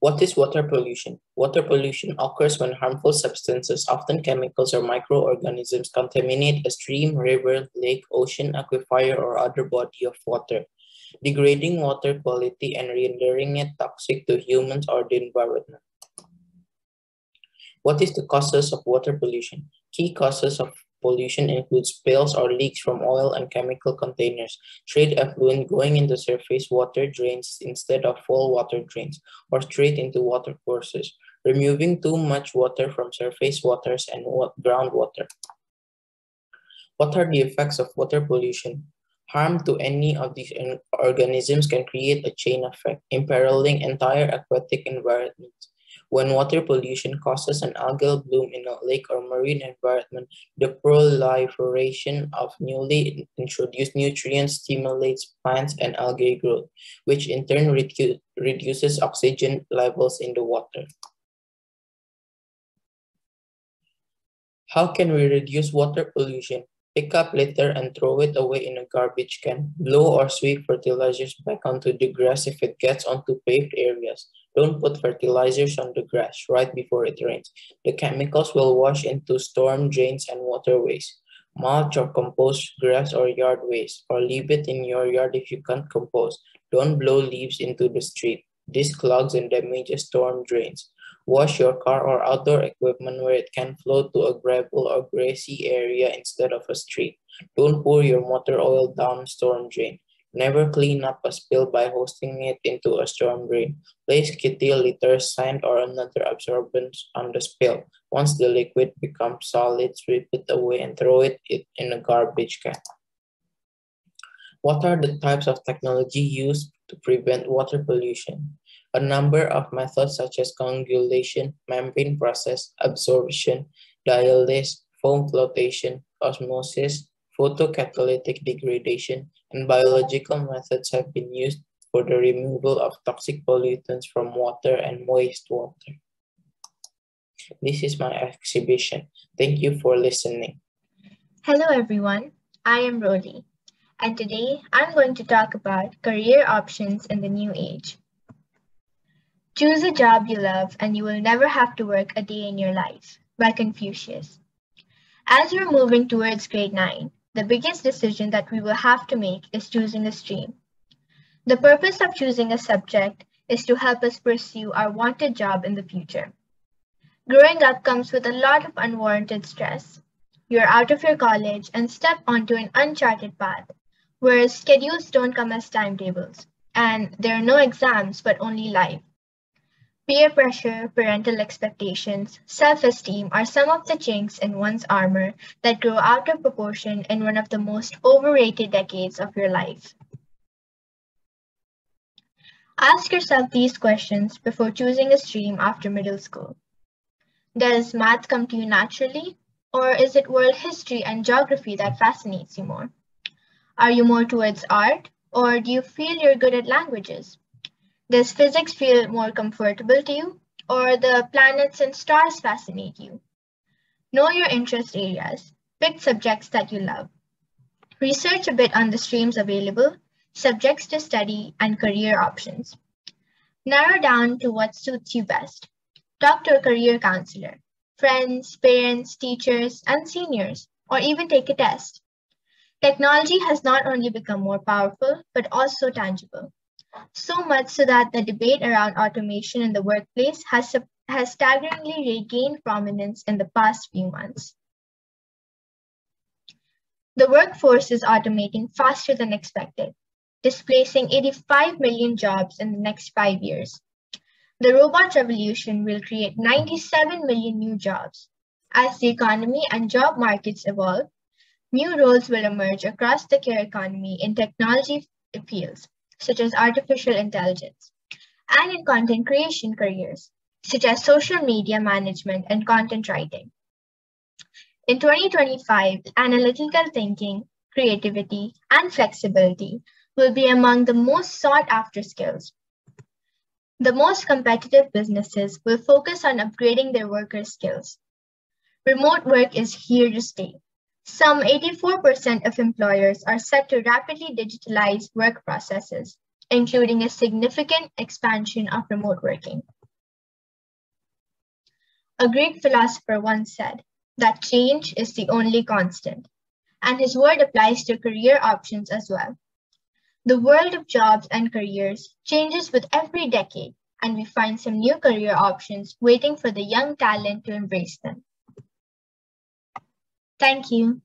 What is water pollution? Water pollution occurs when harmful substances, often chemicals or microorganisms, contaminate a stream, river, lake, ocean, aquifer, or other body of water, degrading water quality and rendering it toxic to humans or the environment. What is the causes of water pollution? Key causes of pollution includes spills or leaks from oil and chemical containers, trade effluent going into surface water drains instead of foul water drains, or straight into water courses, removing too much water from surface waters and groundwater. What are the effects of water pollution? Harm to any of these organisms can create a chain effect, imperiling entire aquatic environments. When water pollution causes an algal bloom in a lake or marine environment, the proliferation of newly introduced nutrients stimulates plants and algae growth, which in turn redu reduces oxygen levels in the water. How can we reduce water pollution? Pick up litter and throw it away in a garbage can. Blow or sweep fertilizers back onto the grass if it gets onto paved areas. Don't put fertilizers on the grass right before it rains. The chemicals will wash into storm drains and waterways. Mulch or compost grass or yard waste, or leave it in your yard if you can't compost. Don't blow leaves into the street. This clogs and damages storm drains. Wash your car or outdoor equipment where it can flow to a gravel or grassy area instead of a street. Don't pour your motor oil down storm drain. Never clean up a spill by hosting it into a storm drain. Place kitty litter, sand, or another absorbent on the spill. Once the liquid becomes solid, sweep it away and throw it in a garbage can. What are the types of technology used to prevent water pollution? A number of methods such as coagulation, membrane process, absorption, dialysis, foam flotation, osmosis, photocatalytic degradation, and biological methods have been used for the removal of toxic pollutants from water and wastewater. This is my exhibition. Thank you for listening. Hello everyone, I am Rodi, and today I'm going to talk about career options in the new age. Choose a job you love and you will never have to work a day in your life by Confucius. As we're moving towards grade 9, the biggest decision that we will have to make is choosing a stream. The purpose of choosing a subject is to help us pursue our wanted job in the future. Growing up comes with a lot of unwarranted stress. You're out of your college and step onto an uncharted path where schedules don't come as timetables and there are no exams but only life. Peer pressure, parental expectations, self esteem are some of the chinks in one's armor that grow out of proportion in one of the most overrated decades of your life. Ask yourself these questions before choosing a stream after middle school. Does math come to you naturally, or is it world history and geography that fascinates you more? Are you more towards art, or do you feel you're good at languages? Does physics feel more comfortable to you, or the planets and stars fascinate you? Know your interest areas. Pick subjects that you love. Research a bit on the streams available subjects to study, and career options. Narrow down to what suits you best. Talk to a career counselor, friends, parents, teachers, and seniors, or even take a test. Technology has not only become more powerful, but also tangible. So much so that the debate around automation in the workplace has, has staggeringly regained prominence in the past few months. The workforce is automating faster than expected, displacing 85 million jobs in the next five years. The robot revolution will create 97 million new jobs. As the economy and job markets evolve, new roles will emerge across the care economy in technology fields, such as artificial intelligence, and in content creation careers, such as social media management and content writing. In 2025, analytical thinking, creativity, and flexibility will be among the most sought after skills. The most competitive businesses will focus on upgrading their workers' skills. Remote work is here to stay. Some 84% of employers are set to rapidly digitalize work processes, including a significant expansion of remote working. A Greek philosopher once said that change is the only constant, and his word applies to career options as well. The world of jobs and careers changes with every decade, and we find some new career options waiting for the young talent to embrace them. Thank you.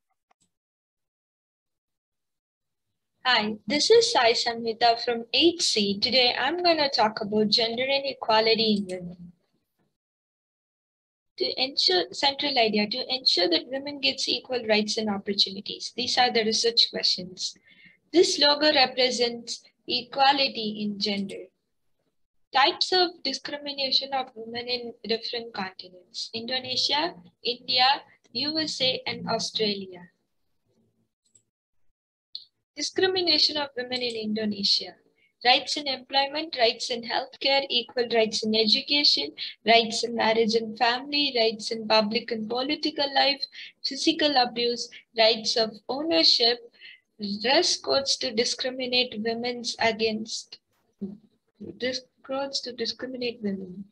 Hi, this is Sai Samhita from 8C. Today I'm going to talk about gender inequality in women. To ensure, central idea, to ensure that women gets equal rights and opportunities. These are the research questions. This logo represents equality in gender. Types of discrimination of women in different continents Indonesia, India, USA, and Australia. Discrimination of women in Indonesia. Rights in employment, rights in healthcare, equal rights in education, rights in marriage and family, rights in public and political life, physical abuse, rights of ownership, dress codes to discriminate women's against dress codes to discriminate women.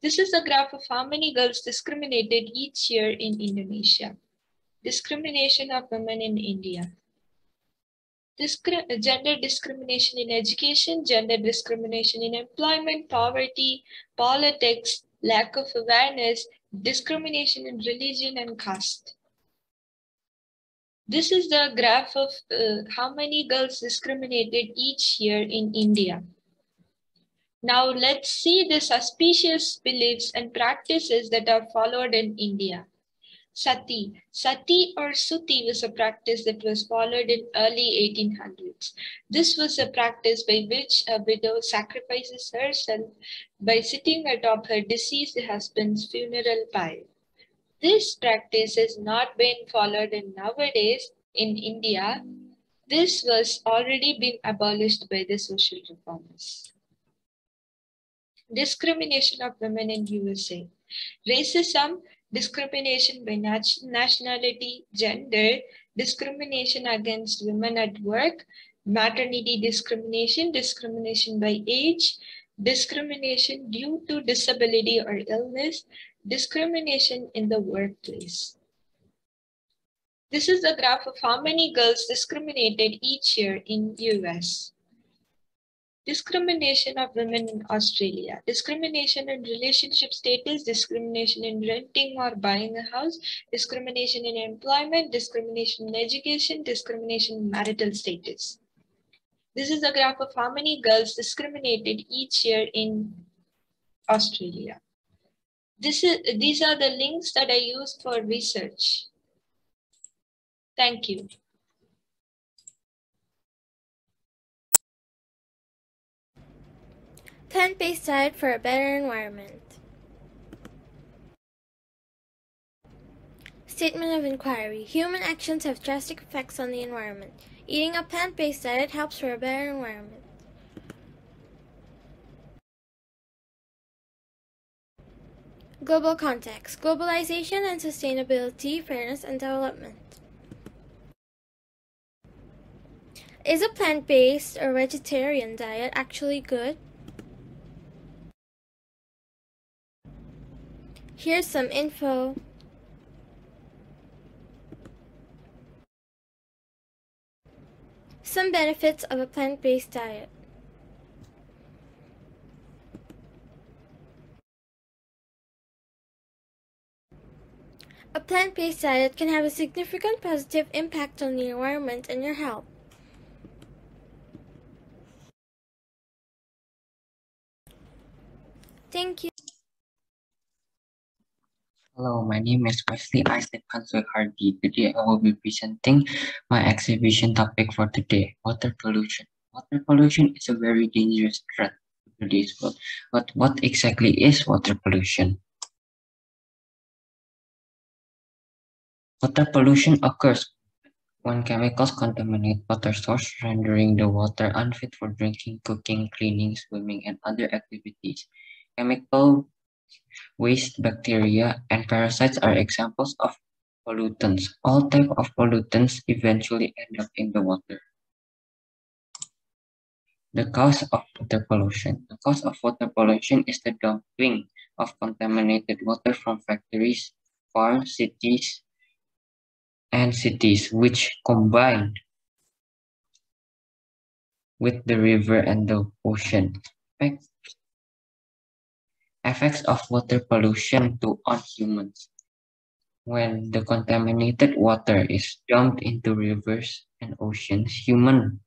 This is a graph of how many girls discriminated each year in Indonesia. Discrimination of women in India. Discri gender discrimination in education, gender discrimination in employment, poverty, politics, lack of awareness, discrimination in religion and caste. This is the graph of uh, how many girls discriminated each year in India. Now let's see the suspicious beliefs and practices that are followed in India. Sati. Sati or Suttee was a practice that was followed in early 1800s. This was a practice by which a widow sacrifices herself by sitting atop her deceased husband's funeral pile. This practice has not been followed in nowadays in India. This was already been abolished by the social reformers. Discrimination of women in USA. Racism, discrimination by nat- nationality, gender, discrimination against women at work, maternity discrimination, discrimination by age, discrimination due to disability or illness, discrimination in the workplace. This is a graph of how many girls discriminated each year in US. Discrimination of women in Australia. Discrimination in relationship status, discrimination in renting or buying a house, discrimination in employment, discrimination in education, discrimination in marital status. This is a graph of how many girls discriminated each year in Australia. This is, these are the links that I used for research. Thank you. Plant-based diet for a better environment. Statement of inquiry. Human actions have drastic effects on the environment. Eating a plant-based diet helps for a better environment. Global context. Globalization and sustainability, fairness and development. Is a plant-based or vegetarian diet actually good? Here's some info. Some benefits of a plant-based diet. A plant-based diet can have a significant positive impact on the environment and your health. Thank you. Hello, my name is Wesley Isaac Hardy. Today I will be presenting my exhibition topic for today, water pollution. Water pollution is a very dangerous threat to today's world. But what exactly is water pollution? Water pollution occurs when chemicals contaminate water source, rendering the water unfit for drinking, cooking, cleaning, swimming, and other activities. Chemical waste, bacteria, and parasites are examples of pollutants. All type of pollutants eventually end up in the water. The cause of water pollution. The cause of water pollution is the dumping of contaminated water from factories, farms, cities, and cities, which combined with the river and the ocean. Effects of water pollution to on humans. When the contaminated water is dumped into rivers and oceans, humans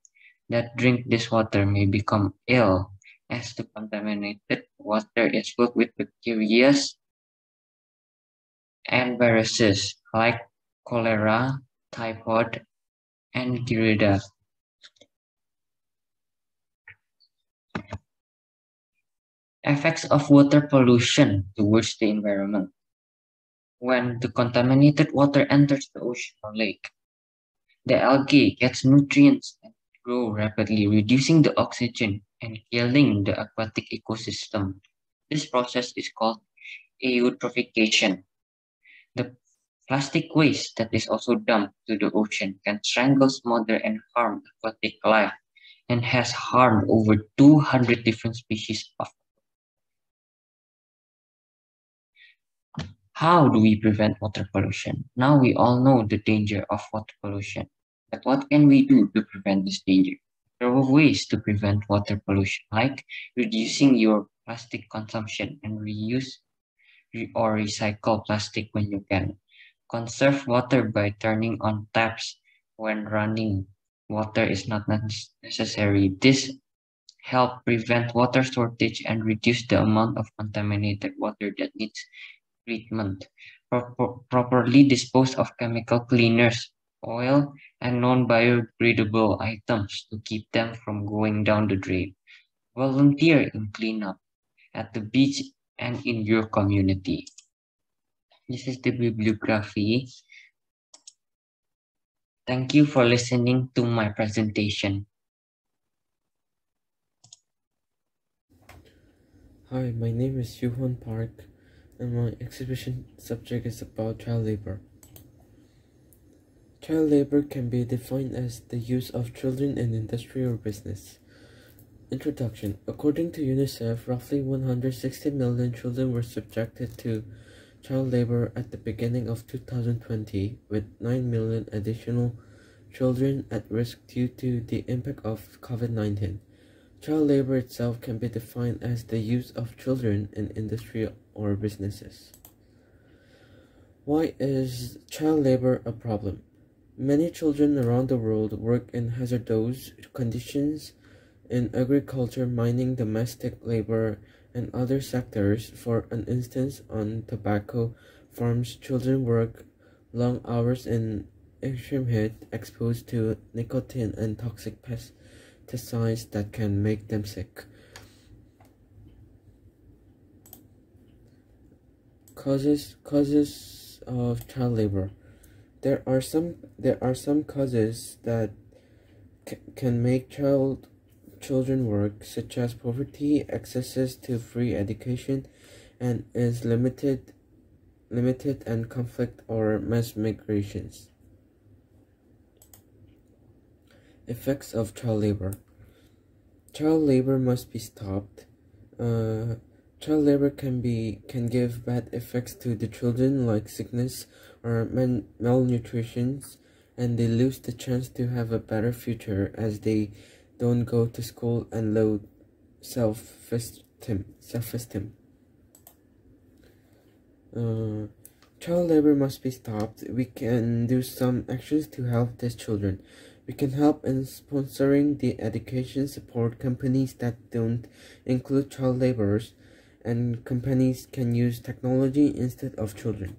that drink this water may become ill as the contaminated water is filled with bacteria and viruses like cholera, typhoid, and Candida. Effects of water pollution towards the environment. When the contaminated water enters the ocean or lake, the algae gets nutrients and grow rapidly, reducing the oxygen and killing the aquatic ecosystem. This process is called eutrophication. The plastic waste that is also dumped to the ocean can strangle, smother, and harm aquatic life and has harmed over 200 different species of How do we prevent water pollution? Now we all know the danger of water pollution. But what can we do to prevent this danger? There are ways to prevent water pollution, like reducing your plastic consumption and reuse or recycle plastic when you can. Conserve water by turning on taps when running water is not necessary. This help prevent water shortage and reduce the amount of contaminated water that needs treatment, properly dispose of chemical cleaners, oil, and non-biodegradable items to keep them from going down the drain. Volunteer in cleanup at the beach and in your community. This is the bibliography. Thank you for listening to my presentation. Hi, my name is Yuhon Park and my exhibition subject is about child labor. Child labor can be defined as the use of children in industry or business. Introduction According to UNICEF, roughly 160 million children were subjected to child labor at the beginning of 2020, with 9 million additional children at risk due to the impact of COVID 19. Child labor itself can be defined as the use of children in industry or businesses. Why is child labor a problem? Many children around the world work in hazardous conditions in agriculture, mining, domestic labor, and other sectors. For an instance, on tobacco farms, children work long hours in extreme heat, exposed to nicotine and toxic pesticides that can make them sick. Causes causes of child labor. There are some there are some causes that can make child children work, such as poverty, access to free education, and is limited limited and conflict or mass migrations. Effects of child labor. Child labor must be stopped. Uh, child labor can be can give bad effects to the children like sickness or malnutrition and they lose the chance to have a better future as they don't go to school and low self-esteem self-esteem. Uh, child labor must be stopped. We can do some actions to help these children. We can help in sponsoring the education support companies that don't include child laborers and companies can use technology instead of children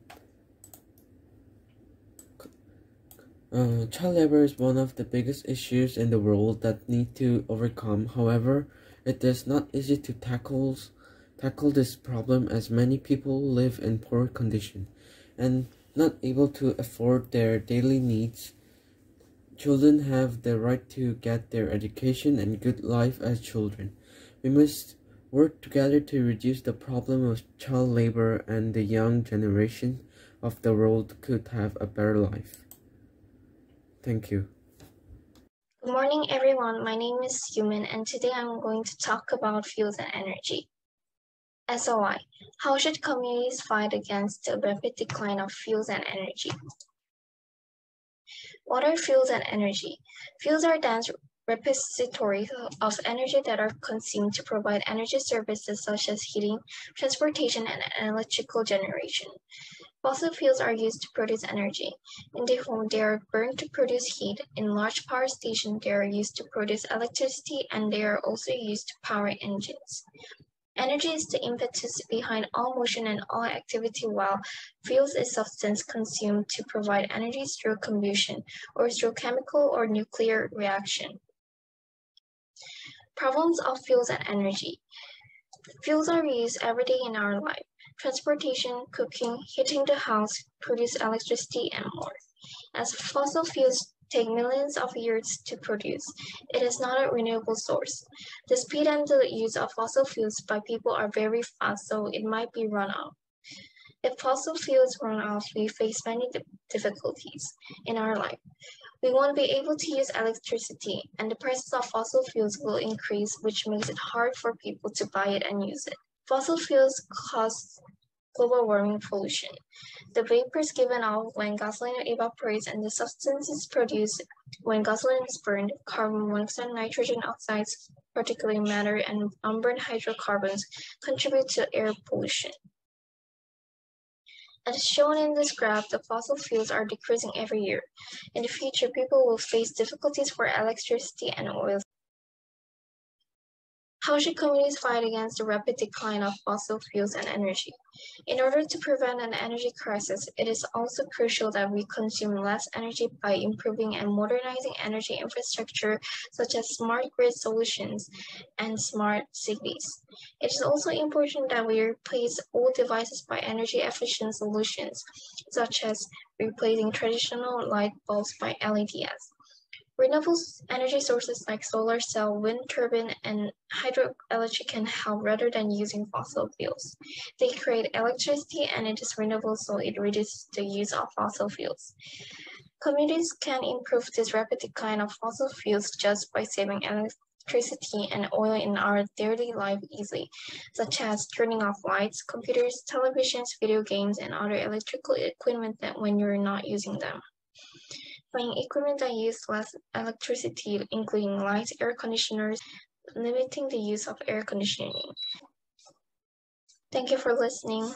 Uh, child labor is one of the biggest issues in the world that need to overcome. However, it is not easy to tackle tackle this problem as many people live in poor condition and not able to afford their daily needs. Children have the right to get their education and good life as children. We must work together to reduce the problem of child labor and the young generation of the world could have a better life. Thank you. Good morning, everyone. My name is Human, and today I'm going to talk about fuels and energy. SOI, how should communities fight against the rapid decline of fuels and energy? What are fuels and energy? Fuels are dense repositories of energy that are consumed to provide energy services such as heating, transportation, and electrical generation. Fossil fuels are used to produce energy. In the home, they are burned to produce heat. In large power stations, they are used to produce electricity and they are also used to power engines. Energy is the impetus behind all motion and all activity, while fuels is substance consumed to provide energy through combustion or through chemical or nuclear reaction. Problems of fuels and energy. Fuels are used every day in our life transportation, cooking, heating the house, produce electricity, and more. As fossil fuels take millions of years to produce, it is not a renewable source. The speed and the use of fossil fuels by people are very fast, so it might be run out. If fossil fuels run out, we face many difficulties in our life. We won't be able to use electricity, and the prices of fossil fuels will increase, which makes it hard for people to buy it and use it. Fossil fuels cause global warming pollution. The vapors given off when gasoline evaporates and the substances produced when gasoline is burned, carbon monoxide, nitrogen oxides, particulate matter, and unburned hydrocarbons contribute to air pollution. As shown in this graph, the fossil fuels are decreasing every year. In the future, people will face difficulties for electricity and oil how should communities fight against the rapid decline of fossil fuels and energy? In order to prevent an energy crisis, it is also crucial that we consume less energy by improving and modernizing energy infrastructure such as smart grid solutions and smart cities. It is also important that we replace old devices by energy efficient solutions, such as replacing traditional light bulbs by LEDs. Renewable energy sources like solar cell, wind turbine, and hydroelectric can help rather than using fossil fuels. They create electricity and it is renewable, so it reduces the use of fossil fuels. Communities can improve this rapid decline of fossil fuels just by saving electricity and oil in our daily life easily, such as turning off lights, computers, televisions, video games, and other electrical equipment that when you're not using them. Buying equipment that use less electricity, including lights, air conditioners, limiting the use of air conditioning. Thank you for listening.